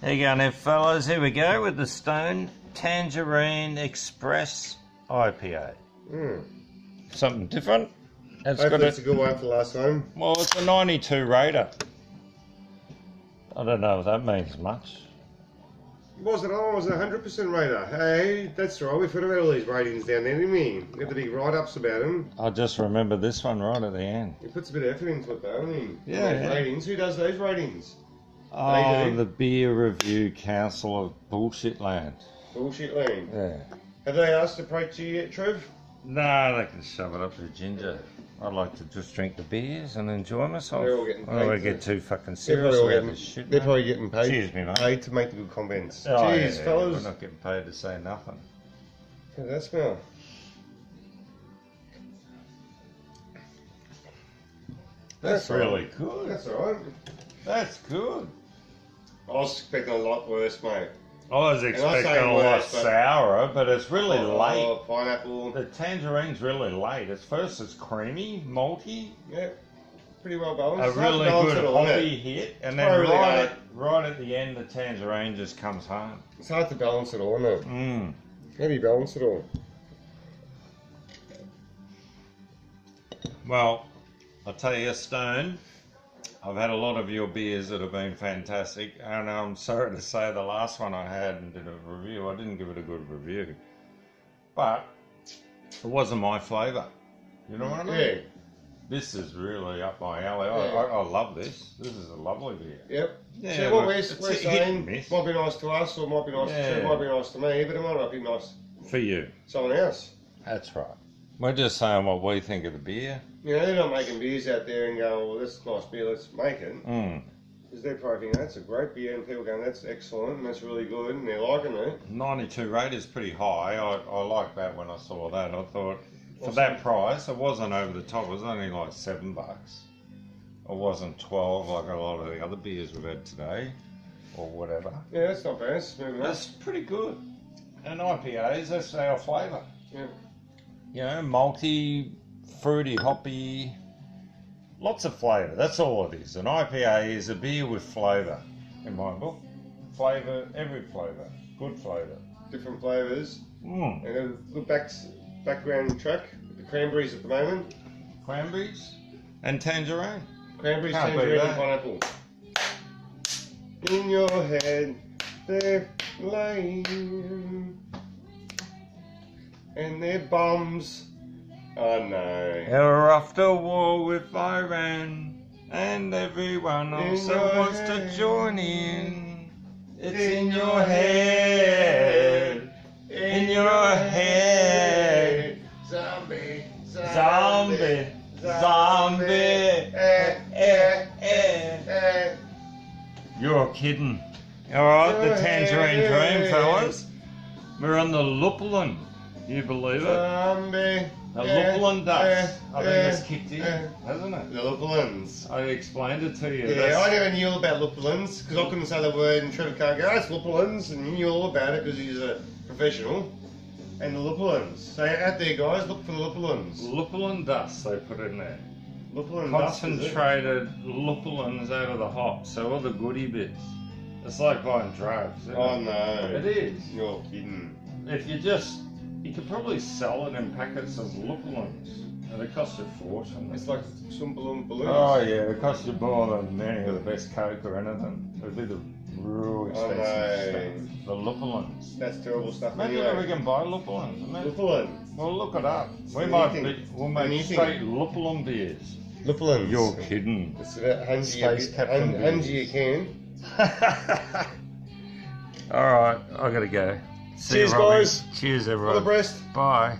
There you go now, fellas. Here we go with the Stone Tangerine Express IPA. Mm. Something different. It's got Hopefully a, it's a good one for last time. well, it's a 92 rater. I don't know if that means much. Was it? Oh, it was a hundred percent radar. Hey, that's right. We've heard about all these ratings down there, didn't we? We have the big write-ups about them. I just remember this one right at the end. He puts a bit of effort into it, though. I mean, Yeah, those yeah. ratings. Who does those ratings? Oh, the Beer Review Council of Bullshit Land. Bullshit land. Yeah. Have they asked to approach you yet, Trev? No, they can shove it up their ginger. I'd like to just drink the beers and enjoy myself. They're all getting I don't want paid to get too fucking They're serious probably, about getting, this shit. they're mate. probably getting paid. Cheers, me mate. Paid to make the good comments. Oh, yeah, Cheers, yeah, fellas. We're not getting paid to say nothing. How does that smell? That's all right. really good. That's alright. That's good. I was expecting a lot worse, mate. I was expecting a lot worse, but- sourer, but it's really Oh, late. pineapple. The tangerine's really late. At first, it's creamy, malty, Yeah, pretty well balanced. a It's hard to really balance good it all, isn't hoppy it? hit, and then right at, right at the end, the tangerine just comes home. It's hard to balance it all, isn't it? Mm. How do you balance it all? Well, I'll tell you, a Stone, I've had a lot of your beers that have been fantastic, and I'm sorry to say the last one I had and did a review, I didn't give it a good review. But it wasn't my flavour. You know what I mean? Yeah. This is really up my alley. I, Yeah. I, I love this. This is a lovely beer. Yep. Yeah, so what we're, we're a hit and saying might be nice to us, or might be nice Yeah. to might be nice to me, but it might not be nice For you. someone else. That's right. We're just saying what we think of the beer. You know, they're not making beers out there and going, well, this is nice beer, let's make it. Mm. Because they're probably thinking, that's a great beer, and people going, that's excellent, and that's really good, and they're liking it. 92 rate is pretty high. I, I like that when I saw that. I thought for Awesome. that price, it wasn't over the top. It was only like seven bucks. It wasn't 12 like a lot of the other beers we've had today or whatever. Yeah, that's not bad. Moving That's pretty good. And IPAs, that's our flavour. Yeah. You know, malty, fruity, hoppy, lots of flavour. That's all it is. An IPA is a beer with flavour in my book. Flavour, every flavour. Good flavour. Different flavours. Mm. And then the back, background track, the cranberries at the moment. Cranberries and tangerine. Cranberries, Can't tangerine, and pineapple. In your head, they're laying. And their bums. Oh no. We're off to war with Iran, and everyone also wants to join in. It's in your head, in your head. Zombie, Zombie, zombie. Eh, Eh, eh. eh. You're kidding. Alright, the tangerine head. dream, fellas. We're on the Lupulin. You believe it? Zombie. The eh, Lupulin dust. eh, I think eh, it's kicked in, eh. hasn't it? The Lupulins. I explained it to you. Yeah, That's- I never knew all about lupulins because I couldn't say the word, and Trevor can't "Oh, it's lupulins, and he knew all about it because he's a professional. And the lupulins. So out there, guys, look for the lupulins. Lupulin dust they put in there. Lupulin dust. Concentrated lupulins out of the hops, so all the goody bits. It's like buying drugs. Oh it? no. It is. You're kidding. If you just, you could probably sell it in packets of lupulins. And they cost a fortune. It's like some balloon balloons. Oh yeah, it costs you more than any of the best coke or anything. It'd be the real Oh, expensive no. stuff. The lupulins. That's terrible stuff. Maybe anyway. we can buy lupulins. Lupulin. Well, look it up. We might be, we'll make Anything. straight lupulin beers. Lupulins. You're kidding. It's about Space Captain bit- hun- hungy you can. All right, I gotta go. See Cheers, you, guys. Cheers, All the everyone. best. Bye.